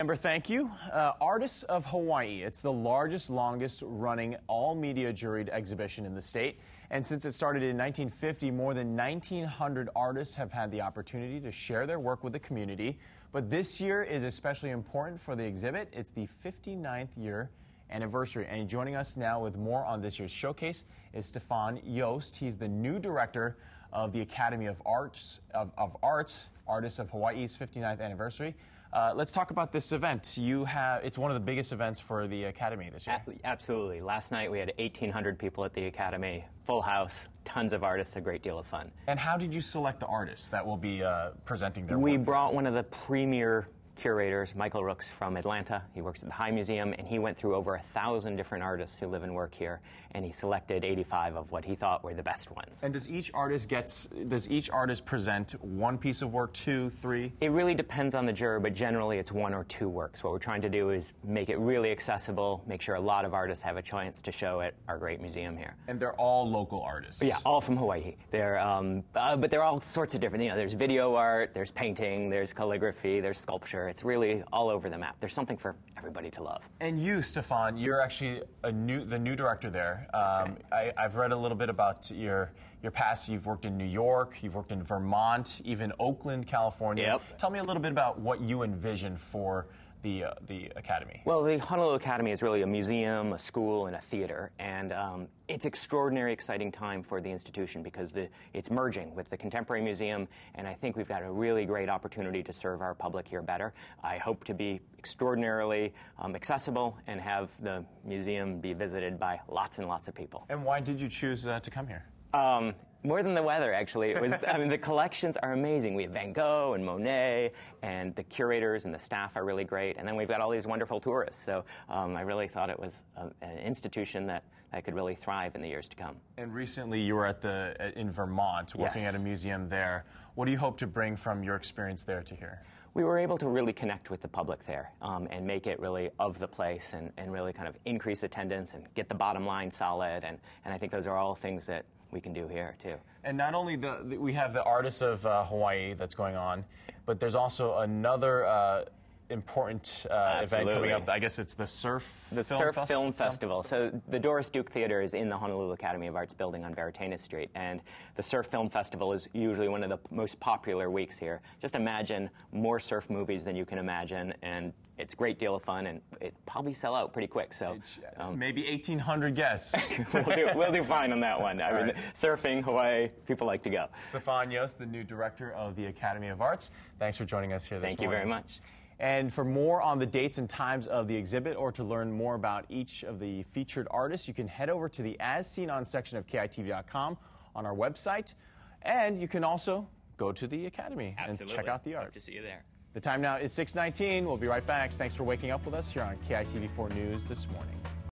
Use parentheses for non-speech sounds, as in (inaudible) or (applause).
Amber, thank you. Uh, Artists of Hawaii. It's the largest, longest running all media juried exhibition in the state. And since it started in 1950, more than 1,900 artists have had the opportunity to share their work with the community. But this year is especially important for the exhibit. It's the 59th year anniversary. And joining us now with more on this year's showcase is Stephan Jost. He's the new director of the Academy of Arts, of, of Arts, Artists of Hawaii's 59th anniversary. Uh, let's talk about this event. You have it's one of the biggest events for the Academy this year. Absolutely. Last night we had 1,800 people at the Academy, full house, tons of artists, a great deal of fun. And how did you select the artists that will be uh, presenting their we work? brought one of the premier curators, Michael Rooks from Atlanta. He works at the High Museum, and he went through over a thousand different artists who live and work here, and he selected 85 of what he thought were the best ones. And does each artist gets does each artist present one piece of work, two, three? It really depends on the juror, but generally it's one or two works. What we're trying to do is make it really accessible, make sure a lot of artists have a chance to show at our great museum here. And they're all local artists. Yeah, all from Hawaii. They're, um, uh, but they're all sorts of different. You know, there's video art, there's painting, there's calligraphy, there's sculpture. It's really all over the map. There's something for everybody to love. And you, Stephan, you're actually a new the new director there. Um, I, I've read a little bit about your your past. You've worked in New York, you've worked in Vermont, even Oakland, California. Yep. Tell me a little bit about what you envision for the uh, the academy. Well, the Honolulu Academy is really a museum, a school, and a theater, and um, it's extraordinary, exciting time for the institution because the, it's merging with the Contemporary Museum, and I think we've got a really great opportunity to serve our public here better. I hope to be extraordinarily um, accessible and have the museum be visited by lots and lots of people. and why did you choose uh, to come here? Um, more than the weather, actually. It was. I mean, the collections are amazing. We have Van Gogh and Monet, and the curators and the staff are really great. And then we've got all these wonderful tourists. So um, I really thought it was a, an institution that, that could really thrive in the years to come. And recently, you were at the in Vermont, working Yes. at a museum there. What do you hope to bring from your experience there to here? We were able to really connect with the public there um, and make it really of the place and, and really kind of increase attendance and get the bottom line solid. And, and I think those are all things that we can do here, too. And not only the, the we have the artists of uh, Hawaii that's going on, but there's also another uh, important uh, event coming up. I guess it's the Surf The Film Surf Fest- Film Festival. So the Doris Duke Theater is in the Honolulu Academy of Arts building on Beretania Street, and the Surf Film Festival is usually one of the most popular weeks here. Just imagine more surf movies than you can imagine, and it's a great deal of fun, and it probably sell out pretty quick. So um, Maybe 1,800 guests. (laughs) we'll, do, we'll do fine on that one. I mean, right. surfing, Hawaii, people like to go. Stephan Jost, the new director of the Academy of Arts. Thanks for joining us here this Thank you very much. And for more on the dates and times of the exhibit or to learn more about each of the featured artists, you can head over to the As Seen On section of KITV.com on our website. And you can also go to the Academy and check out the art. to see you there. The time now is 6:19. We'll be right back. Thanks for waking up with us here on KITV4 News this morning.